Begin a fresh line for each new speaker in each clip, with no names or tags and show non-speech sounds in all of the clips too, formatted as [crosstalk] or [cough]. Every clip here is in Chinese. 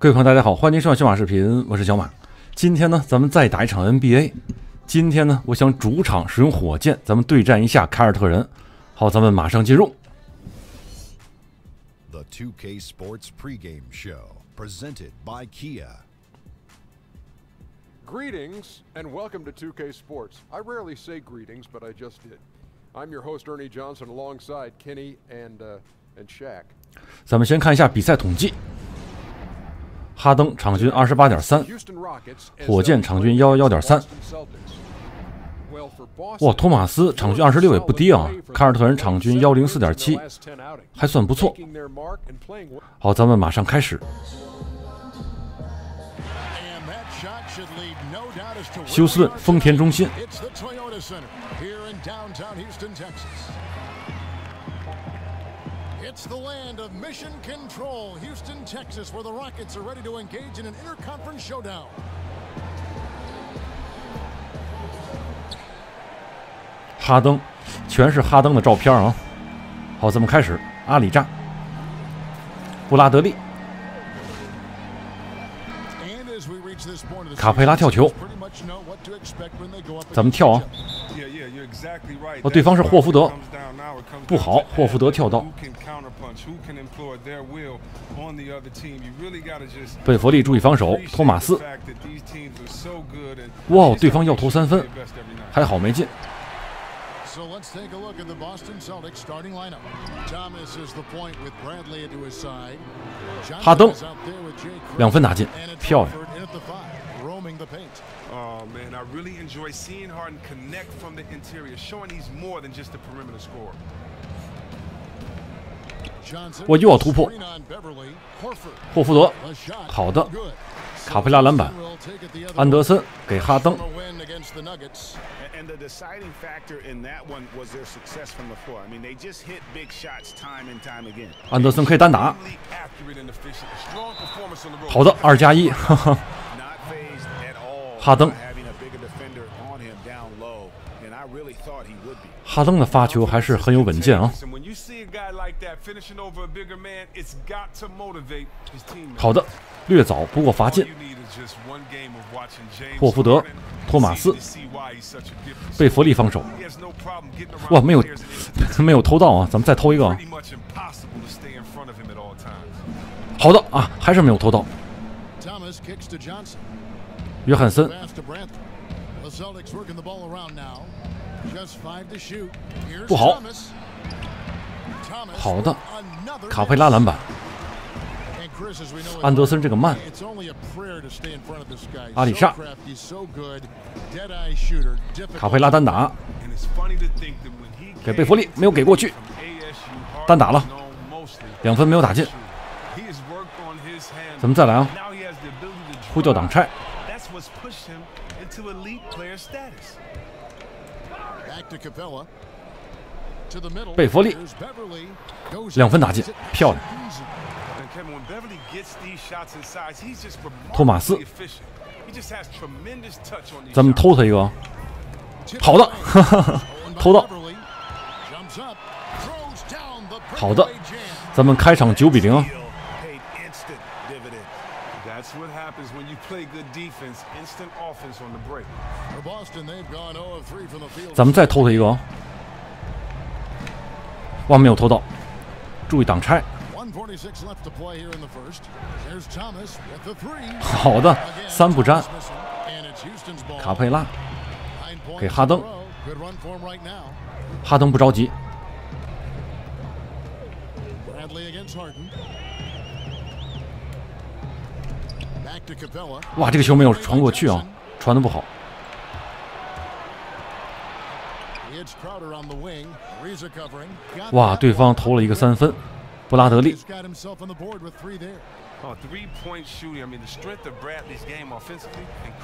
各位朋友，大家好，欢迎收看小马视频，我是小马。今天呢，咱们再打一场 NBA。今天呢，我想主场使用火箭，咱们对战一下凯尔特人。好，咱们马上进入。
The 2K Sports pregame show, presented by Kia.
Greetings and welcome to 2K Sports. I rarely say greetings, but I just did. I'm your host Ernie Johnson, alongside Kenny and uh, and Shaq.
咱们先看一下比赛统计。哈登场均二十八点三，火箭场均
幺幺点三。
哇，托马斯场均二十六也不低啊，凯尔特人场均幺零四点七，还算不错。好，咱们马上开始。休斯顿丰田中心。
It's the land of mission control, Houston, Texas, where the Rockets are ready to engage in an interconference showdown.
哈登，全是哈登的照片啊。好，咱们开始。阿里扎，布拉德利卡佩拉跳球咱们跳啊。哦对方是霍福德不好霍福德跳到贝弗利注意防守，托马斯哇对方要投三分.还好没进。
So let's take a look at the Boston Celtics starting lineup. Thomas is the point with Bradley to his side.
哈登.两分打进漂亮。
Horford in at the five, roaming the paint.
Oh man, I really enjoy seeing Harden connect from the interior, showing he's more than just a perimeter scorer.
Johnson
我又要突破.霍福德，好的卡佩拉篮板安德森给哈登
From，a win against the Nuggets.
And the deciding factor in that one was their success from the floor. I mean, they just hit big shots time and time again.
安德森可以单打。好的，二加一，哈哈。
Not phased at all
哈登。哈登的发球还是很有稳健啊。好的，略早，不过罚进。霍福德、托马斯被佛利防守。哇，没有，[laughs] 没有偷到啊！咱们再偷一个啊。好的啊，还是没有偷到。
Thomas kicks to Johnson.
约翰森。不好好的。卡佩拉篮板。安德森这个慢。阿里
莎
卡佩拉单打。给贝弗利没有给过去。单打了。两分没有打进。咱们再来啊？呼叫挡拆。
to eliteplayer status.
被福利两分打进漂亮。托马斯。咱们偷他一个。啊好的偷到好的咱们开场九比零。啊咱们再偷他一个啊。哇，没有偷到，注意挡拆。
146 left to play here in the first. There's Thomas with the three.
好的三不沾.卡佩拉给哈登.哈登不着急，哇这个球没有传过去啊传的不好。哇对方投了一个三分布拉德利。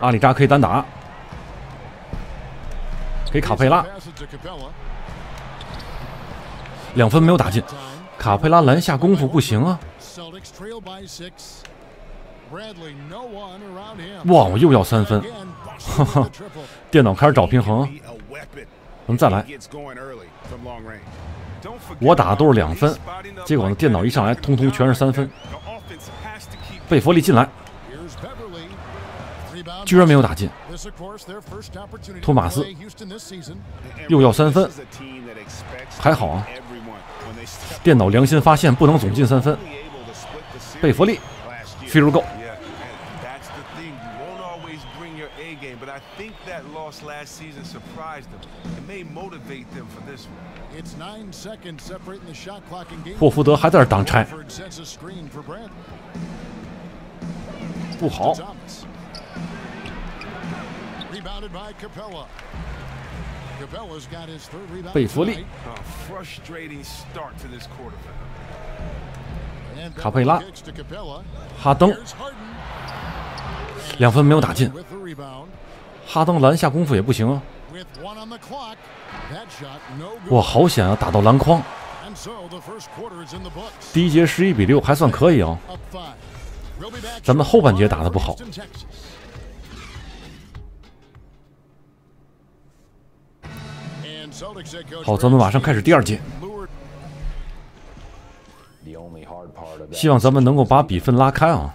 阿里扎可以单打给卡佩拉。两分没有打进卡佩拉篮下功夫不行啊。哇我又要三分。[laughs] 电脑开始找平衡。我们再来。我打的都是两分？结果呢电脑一上来通通全是三分。贝弗利进来。居然没有打进。托马斯。[laughs] 又要三分。还好啊。[laughs] 电脑良心发现不能总进三分。贝弗利。
飞入够 loss last season surprised them. It may motivate them for this one.
It's nine seconds separating the shot clock and game.
霍福德还在这挡拆
screen for Bradley.
不好
，Rebounded by Capella. Capella's got his third rebound
贝弗利
A frustrating start to this quarter
卡佩拉.哈登两分没有打进.哈登篮下功夫也不行啊。哇好险啊打到篮筐。第一节十一比六还算可以啊。咱们后半节打的不好。好咱们马上开始第二节。希望咱们能够把比分拉开啊。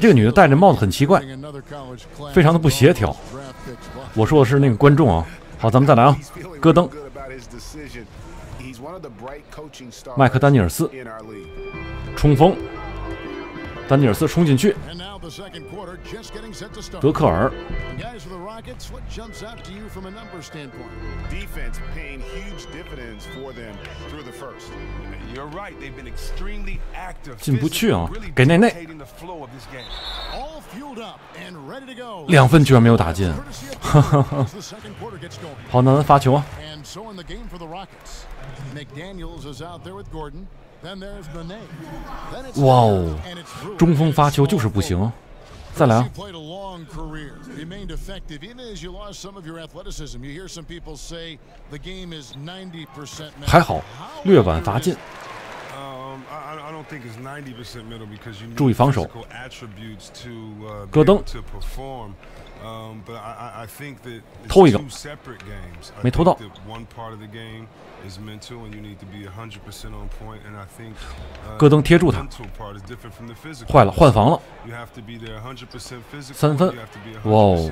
这个女的戴着帽子很奇怪非常的不协调。我说的是那个观众啊。好咱们再来啊戈登。麦克丹尼尔斯冲锋。丹尼尔斯冲进去。德克尔，进不去啊！给内内，两分居然没有打进。[laughs] 好，那咱发球啊。哇哦，中锋发球就是不行，再来啊！还好，略晚罚进。注意防守，戈登。
嗯，
偷一个，没偷到。戈登贴住他，坏了，换防了，三分。哇哦，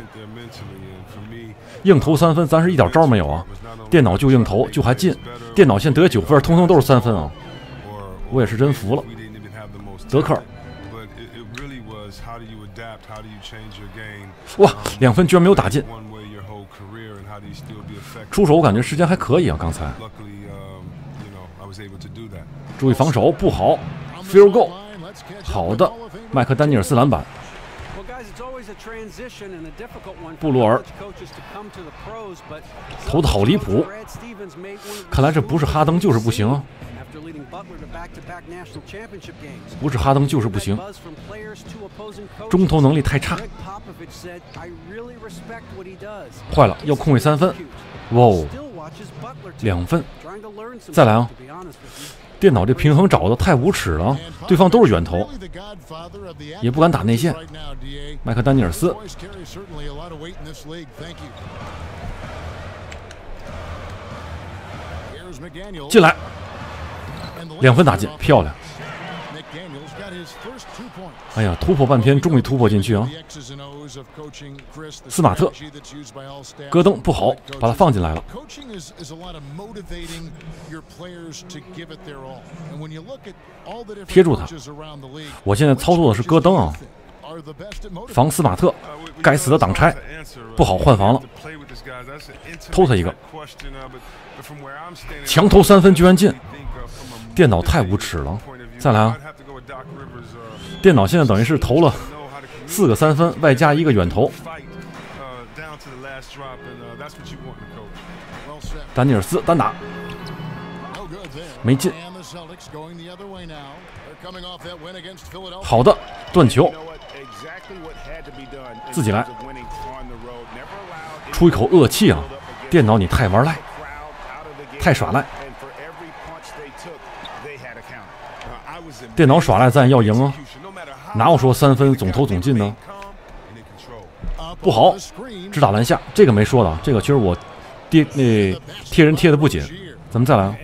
硬投三分，咱是一点招没有啊，电脑就硬投，就还进电脑线，得九分，通通都是三分啊。我也是真服了，德克。哇，两分居然没有打进，出手我感觉时间还可以啊。刚才注意防守，不好
，feel go。
好的，麦克丹尼尔斯篮板。布鲁尔。投的好离谱。看来这不是哈登就是不行 [laughs] 不是哈登就是不行。中投能力太差。坏了要控卫三分。哇哦两分。再来啊。电脑这平衡找的太无耻了啊，对方都是远投也不敢打内线.麦克丹尼尔斯.进来，两分打进漂亮。哎呀，突破半天，终于突破进去啊！斯马特、戈登不好，把他放进来了。贴住他！我现在操作的是戈登啊，防斯马特，该死的挡拆，不好换防了，偷他一个，强投三分居然进，电脑太无耻了！再来啊！电脑现在等于是投了四个三分，外加一个远投。丹尼尔斯单打没进。好的，断球自己来出一口恶气啊。电脑你太玩赖，太耍赖。电脑耍赖，咱要赢啊！哪有说三分总投总进呢？不好，直打篮下，这个没说的，这个其实我贴那贴人贴的不紧。咱们再来、啊，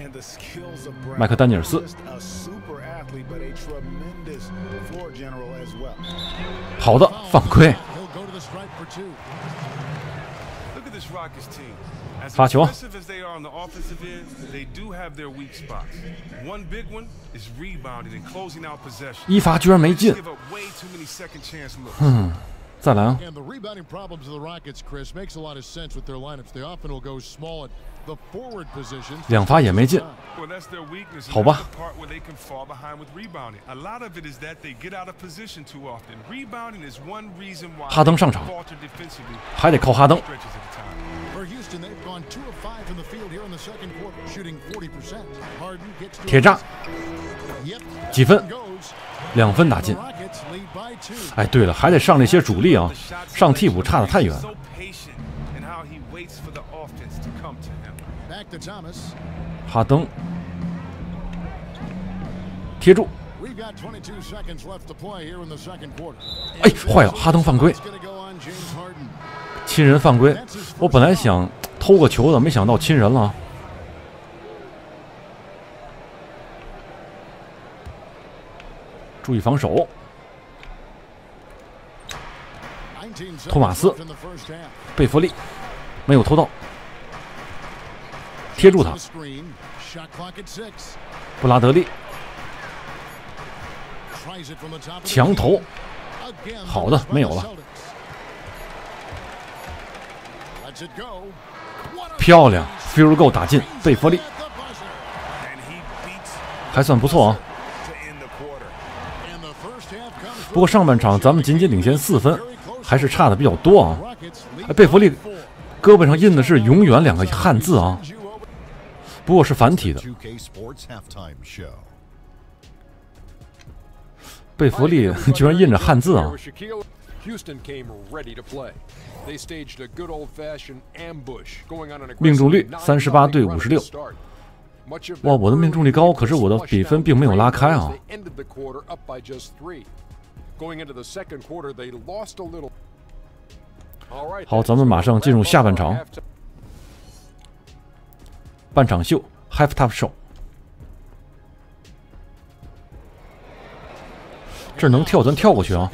麦克丹尼尔斯，好的，犯规。发球。一罚居然没进，
哼。
再来！两发也没进，好吧？哈登上场。还得靠哈登，铁栅几分？两分打进。哎，对了，还得上那些主力啊，上替补差得太远。哈登，贴住。哎，坏了，哈登犯规，亲人犯规。我本来想偷个球的，没想到亲人了。注意防守，托马斯，贝弗利。没有偷到，贴住他。布拉德利，墙头，好的，没有了。漂亮，feel g o 打进，贝弗利，还算不错啊。不过上半场咱们仅仅领先四分，还是差的比较多啊。哎，贝弗利胳膊上印的是“永远”两个汉字啊。不过是繁体的。
2K Sports Halftime Show.
贝弗利居然印着汉字啊
Here！with Shaquille, Houston came ready to play. They staged a good old-fashioned ambush, going on an
命中率
aggressive
38
nine-nothing
对
run at
56
the start. Much of
哇我的命中率高可是我的比分并没有拉开啊
as they ended the quarter up by just three. Going into the second quarter, they lost a little. All right,
好咱们马上进入下半场.半场秀 （Half Time Show）。这能跳，咱跳过去啊！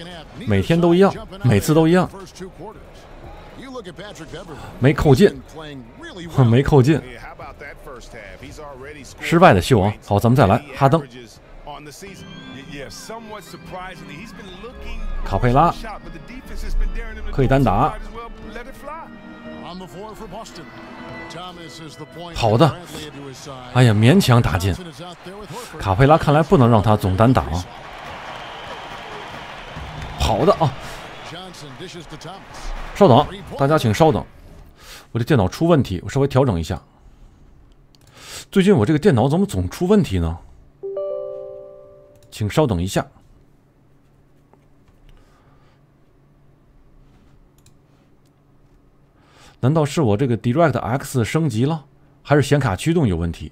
每天都一样，每次都一样。没扣进，[laughs] 没扣进，失败的秀啊！好，咱们再来，哈登。
on the
seas
卡佩拉可以单打。好的，哎呀，勉强打进。卡佩拉看来不能让他总单打。好的啊。稍等，大家请稍等，我这电脑出问题，我稍微调整一下。最近我这个电脑怎么总出问题呢？请稍等一下。难道是我这个 Direct X 升级了，还是显卡驱动有问题？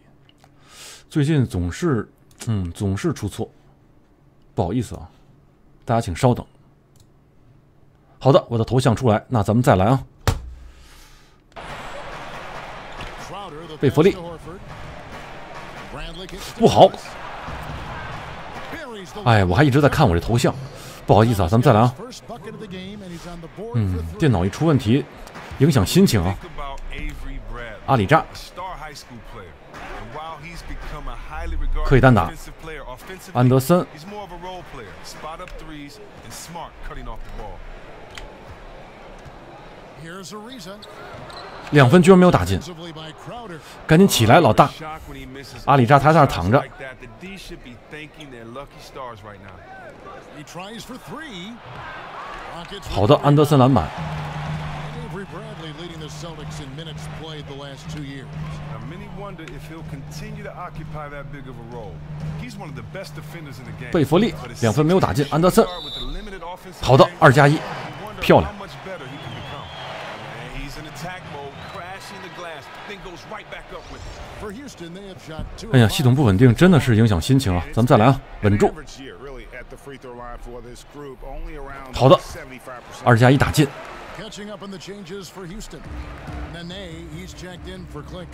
最近总是，嗯，总是出错，不好意思啊，大家请稍等。好的，我的头像出来，那咱们再来啊。贝弗利不好哎，我还一直在看我这头像，不好意思啊，咱们再来啊。嗯电脑一出问题，影响心情啊。阿里扎可以单打。安德森两分居然没有打进，赶紧起来，老大！阿里扎他在那躺着。好的，安德森篮板。贝弗利两分没有打进，安德森，好的，二加一，漂亮。哎呀，系统不稳定，真的是影响心情啊！咱们再来啊，稳住。好的，二加一打进。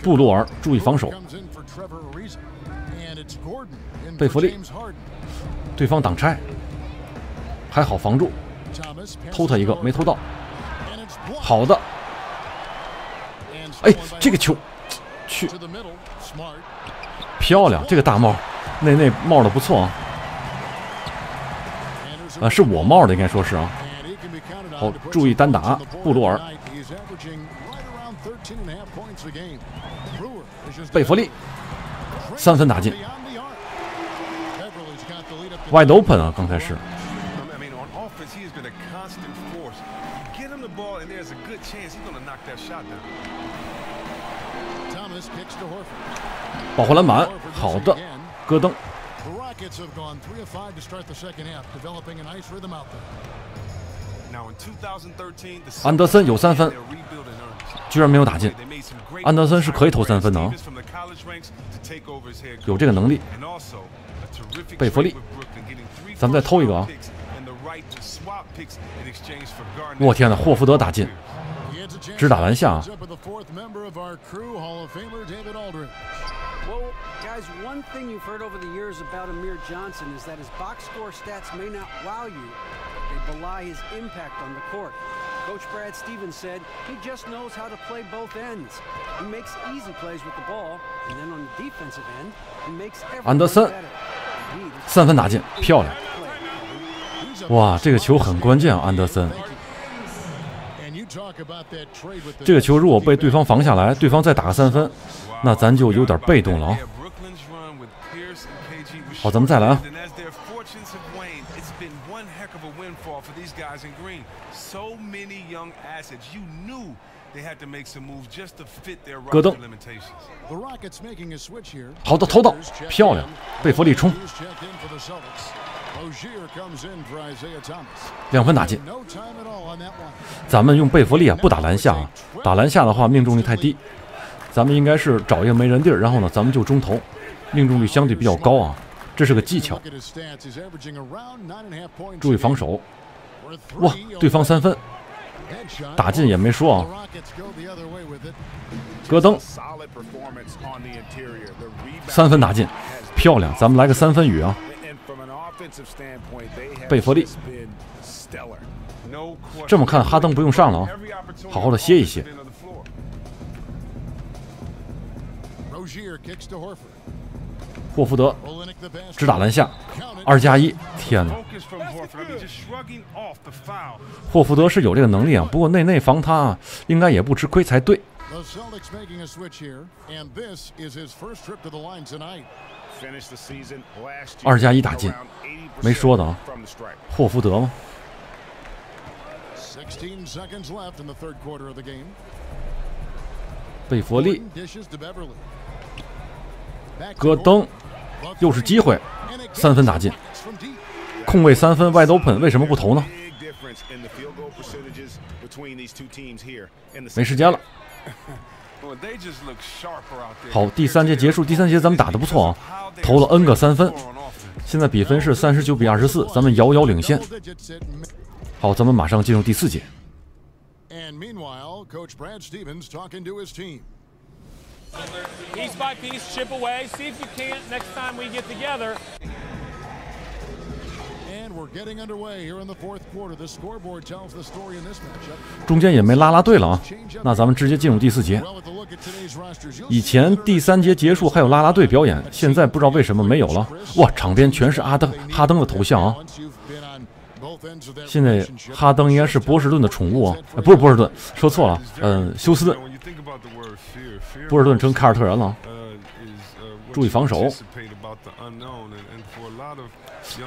布鲁尔注意防守，贝弗利，对方挡拆，还好防住，偷他一个没偷到，好的，哎，这个球，去，漂亮！这个大帽，那那帽的不错啊。啊，是我帽的，应该说是啊。好，注意单打布鲁尔，贝弗利，三分打进，wide open 啊，刚才是。
Good chance he's to knock that shot down.
Thomas kicks to Horford.
保护篮板好的戈登
The Rockets have gone three of five to start the second half, developing a nice rhythm out there.
Now, in 2013, the
安德森有三分.居然没有打进安德森是可以投三分的啊
the
有这个能力。贝弗利咱们再偷一个啊
the.
我天呐，霍福德打进，直打篮下啊
to match up with the fourth member of our crew, Hall of Famer David Aldridge.
Well, guys, one thing you've heard over the years about Amir Johnson is that his box score stats may not wow you, they belie his impact on the court. Coach Brad Stevens said he just knows how to play both ends. He makes easy plays with the ball, and then on the defensive end, he makes everyone
安德森三分打进，漂亮哇这个球很关键啊，安德森，
And you talk about that trade with the
这个球如果被对方防下来，对方再打个三分，那咱就有点被动了啊。好，咱们再来啊。戈登.好的，投到，漂亮，贝弗利冲，两分打进。咱们用贝弗利啊不打篮下啊打篮下的话命中率太低。咱们应该是找一个没人地儿然后呢咱们就中投命中率相对比较高啊这是个技巧。注意防守。哇对方三分。打进也没说啊。戈登。三分打进。漂亮咱们来个三分雨啊。贝弗利。这么看，哈登不用上了啊，好好的歇一歇。霍福德直打篮下，二加一天
呐。
霍福德是有这个能力啊，不过内内防他应该也不吃亏才对。二加一打进，没说的啊，霍福德吗？贝弗利、戈登又是机会，三分打进，控卫三分外，Dope 为什么不投呢？没时间了。[laughs] 好，第三节结束，第三节咱们打得不错啊，投了 N 个三分，现在比分是三十九比二十四，咱们遥遥领先。好，咱们马上进入第四节。中间也没拉拉队了啊。那咱们直接进入第四节。以前第三节结束还有拉拉队表演现在不知道为什么没有了。哇场边全是阿登哈登的头像啊。现在哈登应该是波士顿的宠物啊。不是波士顿说错了嗯休斯顿。波士顿成凯尔特人了。注意防守。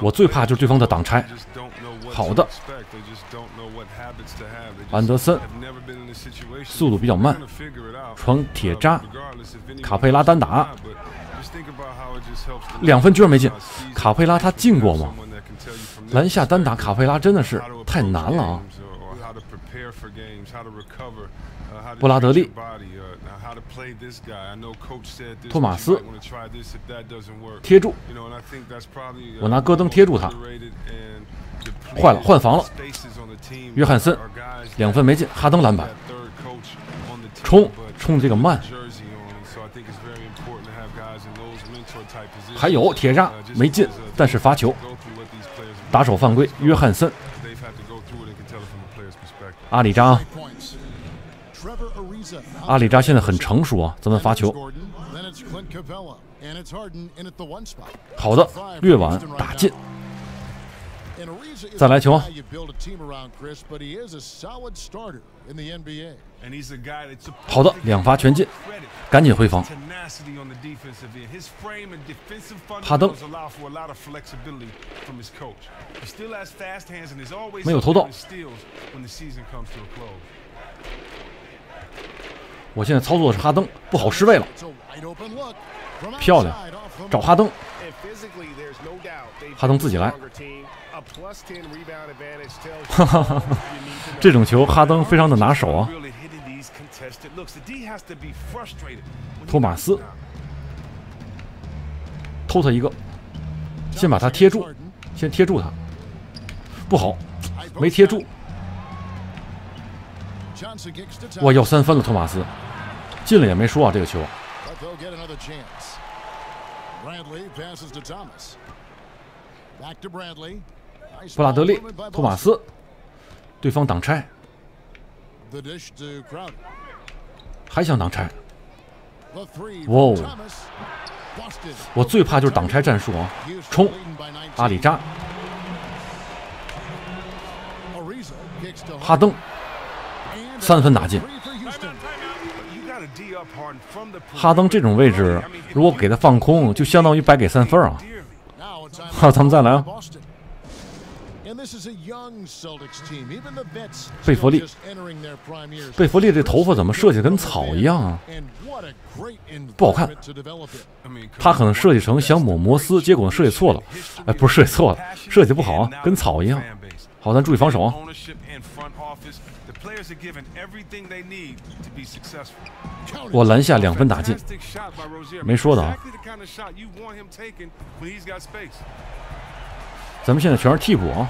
我最怕就是对方的挡拆。好的，安德森速度比较慢，传铁渣卡佩拉单打两分居然没进。卡佩拉他进过吗？篮下单打卡佩拉真的是太难了啊。布拉德
treat
利
your body, uh, now how to play this guy. I know coach said this,
托马斯.贴住
，You know, and I think that's probably, uh,
我拿戈登贴住他坏了，换防了。约翰森两分没进，哈登篮板，冲冲这个慢，还有铁渣没进，但是罚球，打手犯规，约翰森，阿里扎，阿里扎现在很成熟啊，咱们罚球，好的，略晚打进。再来球！好的，两罚全进，赶紧回防。哈登没有投到。我现在操作的是哈登，不好失位了。漂亮，找哈登。哈登自己来。哈哈哈！这种球哈登非常的拿手啊。托马斯偷他一个，先把他贴住，先贴住他。不好，没贴住。哇，要三分了，托马斯进了也没说啊，这个球。布拉德利，托马斯，对方挡拆，还想挡拆，哇哦！我最怕就是挡拆战术啊！冲，阿里扎，哈登，三分打进。哈登这种位置，如果给他放空，就相当于白给三分啊！好，咱们再来啊！贝弗利，贝弗利这头发怎么设计跟草一样啊？不好看。他可能设计成想抹摩斯，结果设计错了。哎，不是设计错了，设计不好啊，跟草一样。好，咱注意防守啊。我篮下两分打进，没说的啊。咱们现在全是替补啊。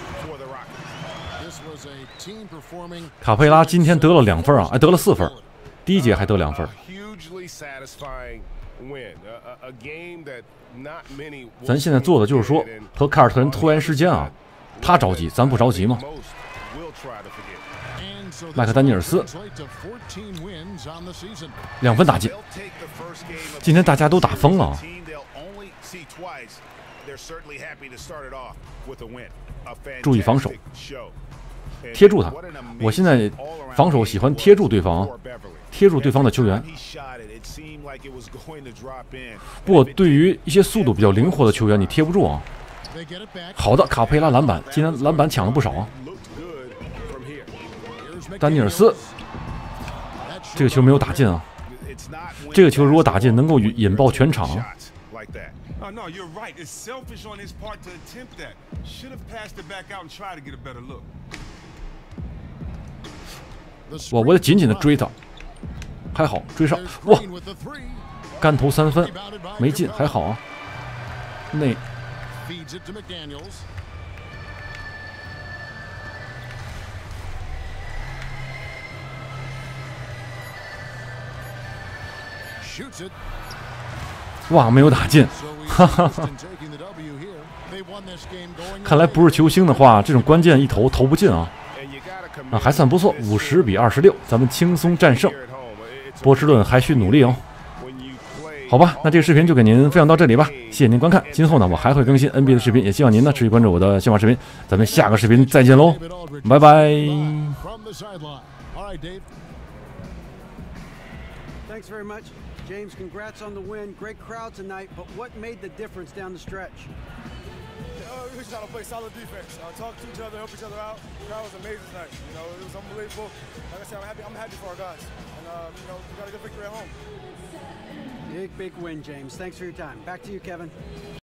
卡佩拉今天得了两分啊，哎，得了四分，第一节还得两分。咱现在做的就是说，和凯尔特人拖延时间啊，他着急，咱不着急吗？麦克丹尼尔斯两分打进，今天大家都打疯了啊。注意防守。贴住他，我现在防守喜欢贴住对方，贴住对方的球员。不过对于一些速度比较灵活的球员，你贴不住啊。好的，卡佩拉篮板，今天篮板抢了不少啊。丹尼尔斯，这个球没有打进啊。这个球如果打进，能够引引爆全场。我！我得紧紧的追他，还好追上。哇！干投三分没进，还好啊。那哇，没有打进，哈哈哈。看来不是球星的话，这种关键一投投不进啊。啊，还算不错，五十比二十六，咱们轻松战胜。波士顿还需努力哦。好吧，那这个视频就给您分享到这里吧，谢谢您观看。今后呢，我还会更新 NBA 的视频，也希望您呢持续关注我的新华视频。咱们下个视频再见喽，拜拜。Thanks very much, James. Congrats on the win. Great crowd tonight, but what made the difference down the stretch?
Uh, we just trying to play solid defense. Uh, talk to each other, help each other out. Crowd was amazing tonight. You know, it was unbelievable. Like I said, I'm happy. I'm happy for our guys, and uh, you know, we got a good victory at home.
Big, big win, James. Thanks for your time. Back to you, Kevin.